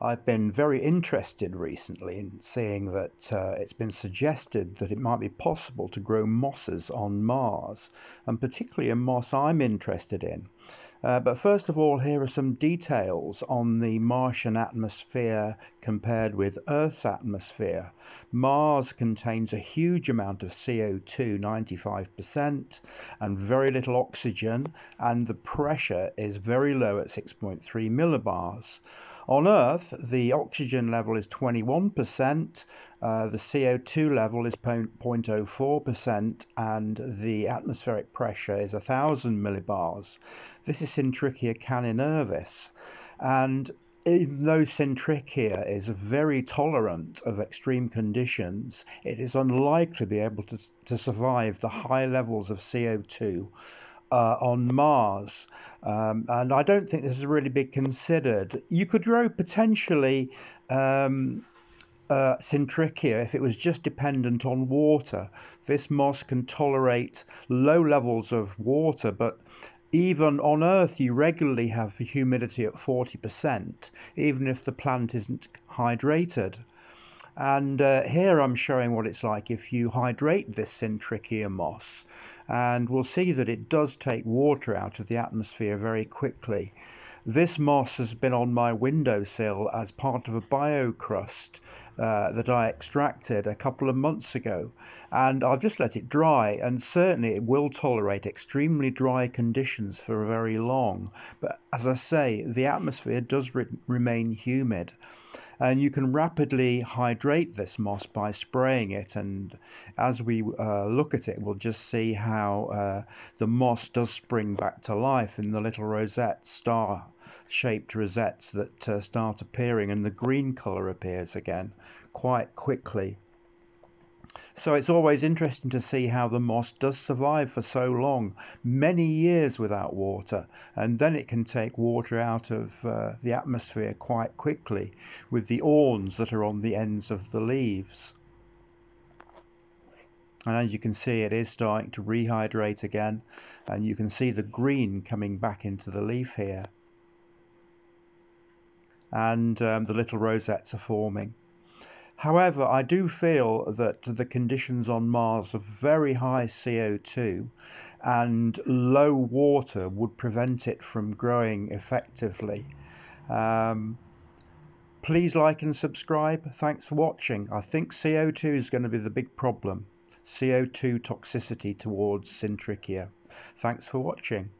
I've been very interested recently in seeing that uh, it's been suggested that it might be possible to grow mosses on Mars, and particularly a moss I'm interested in. Uh, but first of all, here are some details on the Martian atmosphere compared with Earth's atmosphere. Mars contains a huge amount of CO2, 95%, and very little oxygen, and the pressure is very low at 6.3 millibars. On Earth, the oxygen level is 21%, uh, the CO2 level is 0.04%, and the atmospheric pressure is 1000 millibars. This is Syntrichia caninervis. And though Syntrichia is very tolerant of extreme conditions, it is unlikely to be able to, to survive the high levels of CO2 uh, on Mars. Um, and I don't think this has really been considered. You could grow potentially um, uh, Syntrichia if it was just dependent on water. This moss can tolerate low levels of water, but even on Earth, you regularly have the humidity at 40%, even if the plant isn't hydrated. And uh, here I'm showing what it's like if you hydrate this Syntrichia moss. And we'll see that it does take water out of the atmosphere very quickly. This moss has been on my windowsill as part of a biocrust uh, that I extracted a couple of months ago. And I'll just let it dry, and certainly it will tolerate extremely dry conditions for a very long. But as I say, the atmosphere does re remain humid and you can rapidly hydrate this moss by spraying it. And as we uh, look at it we'll just see how uh, the moss does spring back to life in the little rosette star shaped rosettes that uh, start appearing. And the green color appears again quite quickly so it's always interesting to see how the moss does survive for so long, many years without water, and then it can take water out of uh, the atmosphere quite quickly with the awns that are on the ends of the leaves. And as you can see, it is starting to rehydrate again, and you can see the green coming back into the leaf here. And um, the little rosettes are forming. However, I do feel that the conditions on Mars of very high CO2 and low water would prevent it from growing effectively. Um, please like and subscribe. Thanks for watching. I think CO2 is going to be the big problem. CO2 toxicity towards Syntrichia. Thanks for watching.